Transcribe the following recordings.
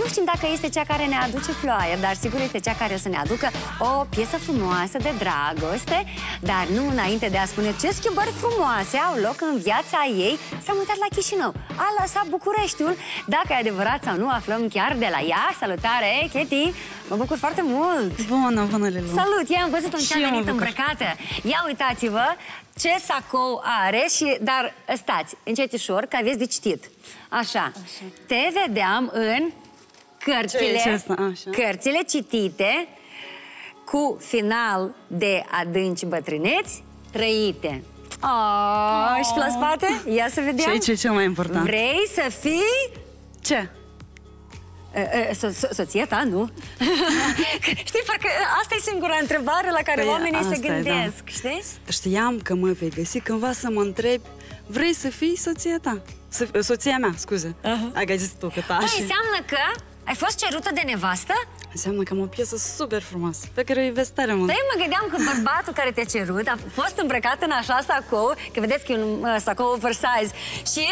Nu știm dacă este cea care ne aduce ploaie, dar sigur este cea care o să ne aducă o piesă frumoasă de dragoste. Dar nu înainte de a spune ce schimbări frumoase au loc în viața ei, s-a mutat la Chișinău. A lăsat Bucureștiul. Dacă e adevărat sau nu, aflăm chiar de la ea. Salutare, Cheti! Mă bucur foarte mult! Bună, bună, Lelu! Salut! Ia am văzut un ce a venit îmbrăcată. Ia uitați-vă ce sacou are și... Dar stați, încetișor, că aveți de citit. Așa. Așa. Te vedeam în cărțile, cărțile citite cu final de adânci bătrâneți trăite. Oh, și la spate? Ia să vedem. Și ce e cel mai important? Vrei să fii... Ce? So, so, soția ta, nu? știi, parcă asta e singura întrebare la care păi, oamenii se gândesc, e, da. știi? Știam că mă vei găsi cândva să mă întrebi vrei să fii soția ta? soția mea, scuze. Uh -huh. Ai zis tu că ta. Păi, înseamnă că ai fost cerută de nevastă? Înseamnă că am o piesă super frumoasă, pe care o iubesc tare mult. Păi mă gândeam că bărbatul care te-a cerut a fost îmbrăcat în așa sacou, că vedeți că e un uh, sacou oversize, și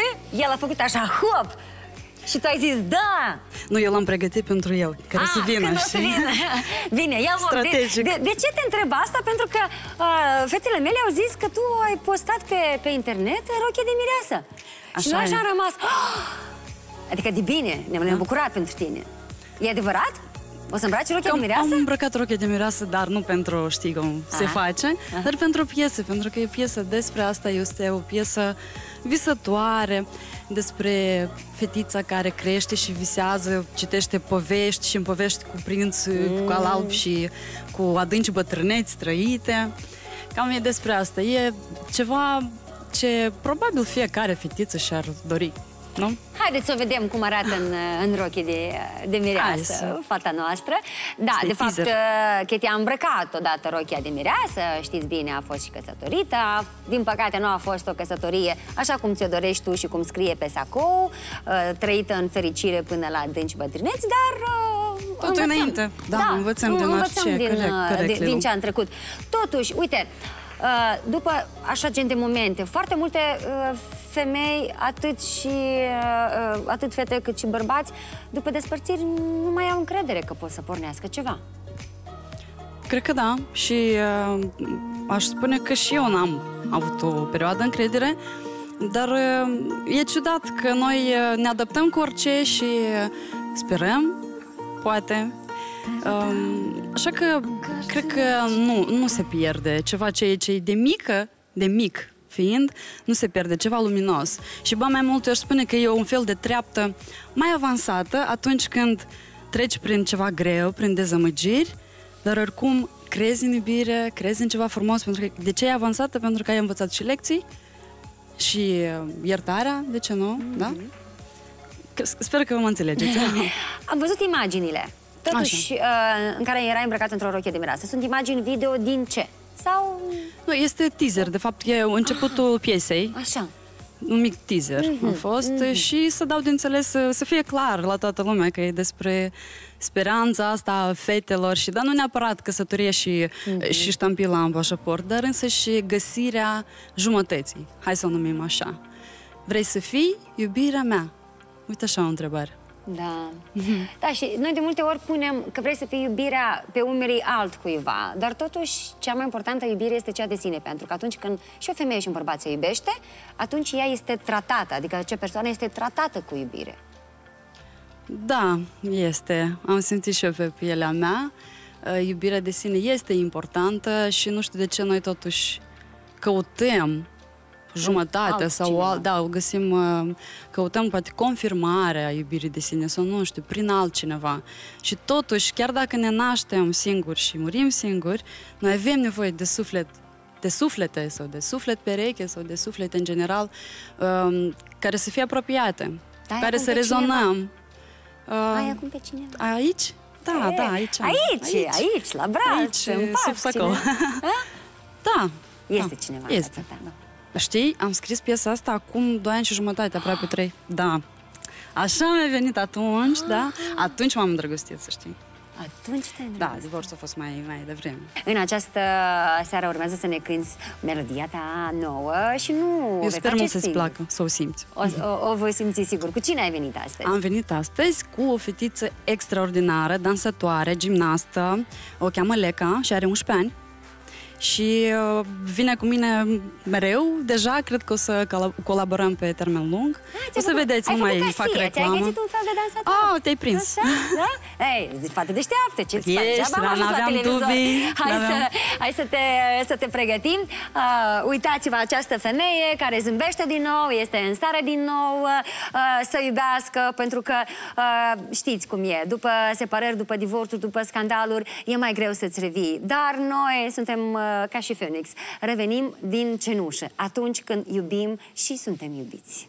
el a făcut așa, hop, și tu ai zis, da! Nu, eu l-am pregătit pentru el, care ah, să vină, știi? Să vină. Bine, ia de, de, de, ce te întreb asta? Pentru că uh, fetele mele au zis că tu ai postat pe, pe internet rochie de mireasă. Așa și noi așa am rămas... Oh! Adică de bine, ne-am da. bucurat pentru tine. E adevărat? O să îmbraci rochie de mireasă? Am îmbrăcat rochie de mireasă, dar nu pentru, știi cum Aha. se face, Aha. dar pentru o piesă, pentru că e piesă despre asta, este o piesă visătoare, despre fetița care crește și visează, citește povești și în povești cu prinț mm. cu al alb și cu adânci bătrâneți trăite. Cam e despre asta. E ceva ce probabil fiecare fetiță și-ar dori nu? Haideți să o vedem cum arată în, în rochie de, de mireasă, Hai, fata noastră. Da, Stai de fapt, teaser. Katie a îmbrăcat odată rochia de mireasă, știți bine, a fost și căsătorită. Din păcate nu a fost o căsătorie așa cum ți-o dorești tu și cum scrie pe sacou, uh, trăită în fericire până la adânci bătrâneți, dar uh, Totul înainte. Da, da învățăm, din, învățăm din, corect, uh, corect, din, din ce am trecut. Totuși, uite, Uh, după așa gen de momente, foarte multe uh, femei, atât și uh, atât fete cât și bărbați, după despărțiri nu mai au încredere că pot să pornească ceva. Cred că da și uh, aș spune că și eu n-am avut o perioadă încredere, dar uh, e ciudat că noi ne adaptăm cu orice și sperăm, poate, Um, așa că cred că nu, nu se pierde ceva ce e, ce e de mică, de mic fiind, nu se pierde ceva luminos. Și ba mai mult, eu aș spune că e un fel de treaptă mai avansată atunci când treci prin ceva greu, prin dezamăgiri, dar oricum crezi în iubire, crezi în ceva frumos, pentru că de ce e avansată? Pentru că ai învățat și lecții și uh, iertarea, de ce nu, mm-hmm. da? Sper că vă mă înțelegeți. Am văzut imaginile Totuși, uh, în care era îmbrăcat într-o rochie de mireasă. Sunt imagini video din ce? Sau... Nu, este teaser, de fapt, e începutul ah, piesei. Așa. Un mic teaser mm-hmm, a fost mm-hmm. și să dau de înțeles, să, să fie clar la toată lumea că e despre speranța asta a fetelor și, dar nu neapărat căsătorie și, mm-hmm. și ștampila în pașaport, dar însă și găsirea jumătății. Hai să o numim așa. Vrei să fii iubirea mea? Uite așa o întrebare. Da. Da, și noi de multe ori punem că vrei să fii iubirea pe umerii altcuiva, dar totuși cea mai importantă iubire este cea de sine, pentru că atunci când și o femeie și un bărbat se iubește, atunci ea este tratată, adică acea persoană este tratată cu iubire. Da, este. Am simțit și eu pe pielea mea. Uh, iubirea de sine este importantă și nu știu de ce noi totuși căutăm jumătate sau alt, da, o găsim, uh, căutăm poate confirmarea iubirii de sine sau nu știu, prin altcineva. Și totuși, chiar dacă ne naștem singuri și murim singuri, noi avem nevoie de suflet de suflete sau de suflet pereche sau de suflete în general um, care să fie apropiate, da, care să rezonăm. Uh, Ai acum pe cineva? Aici? Da, e, da, aici. Aici, aici, aici la braț, aici, în sub Da. Este da, cineva este. Ta, da. Știi, am scris piesa asta acum 2 ani și jumătate, aproape 3. Da. Așa mi-a venit atunci, da? Atunci m-am îndrăgostit, să știi. Atunci te Da, divorțul a fost mai, mai devreme. În această seară urmează să ne cânti melodia ta nouă și nu Eu sper mult să-ți placă, să o simți. O, o, o voi simți sigur. Cu cine ai venit astăzi? Am venit astăzi cu o fetiță extraordinară, dansatoare, gimnastă, o cheamă Leca și are 11 ani și uh, vine cu mine mereu. Deja cred că o să colaborăm pe termen lung. Ah, o să făcut, vedeți, nu mai fac reclamă. Ți-ai găsit un fel de dansator. Ah, te-ai prins. Așa, da? Ei, zici, fată deșteaptă, ce-ți faci? Ești, Am dar ajuns la n-aveam televizor. dubii, Hai, să, n-aveam. hai să, te, să te pregătim. Uh, uitați-vă această femeie care zâmbește din nou, este în stare din nou uh, să iubească, pentru că uh, știți cum e. După separări, după divorțuri, după scandaluri, e mai greu să-ți revii. Dar noi suntem uh, ca și Phoenix. Revenim din cenușă, atunci când iubim și suntem iubiți.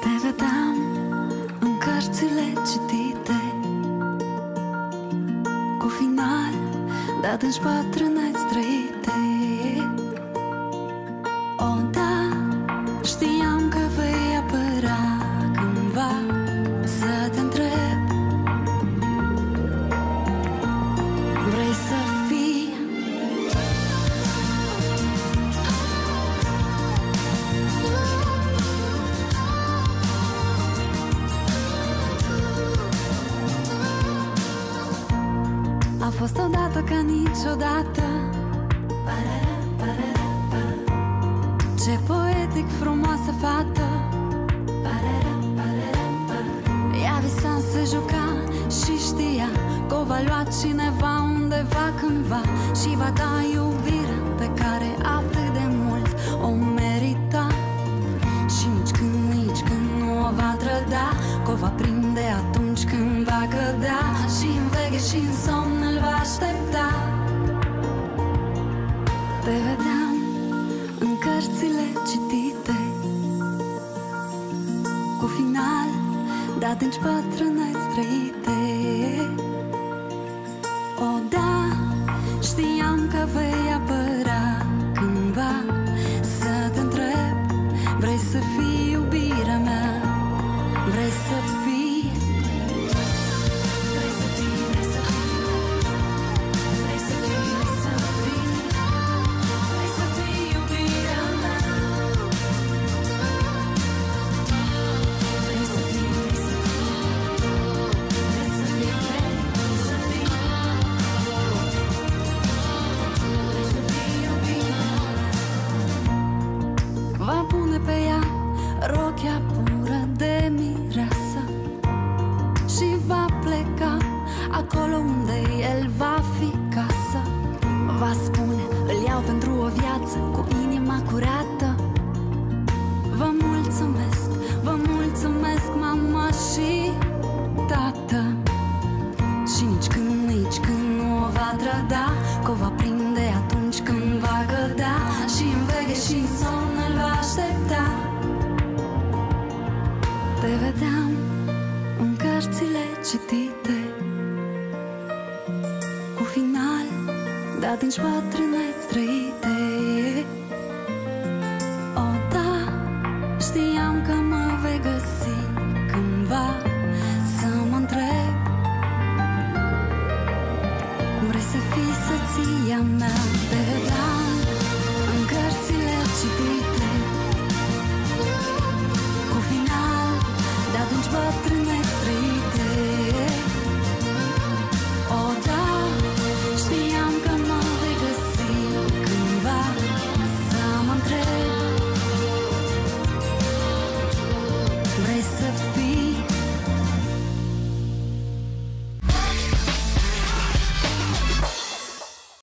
Te vedeam în cărțile citite Cu final de adânci bătrâneți fost odată ca niciodată. Ce poetic frumoasă fată. Ea visa se juca și știa Că o va lua cineva undeva cândva Și va da iubirea pe care atât de mult o merita. Și nici când, nici când nu o va trăda Că o va prinde atunci când va cădea. Și în veche și în somn adânci bătrâneți trăite O, da, știam că vei o va trăda Că o va prinde atunci când va cădea Și în veche și în somn îl va aștepta. Te vedeam în cărțile citite Cu final de adânci bătrâneți trăite fi soția mea Pe redam, în cărțile citite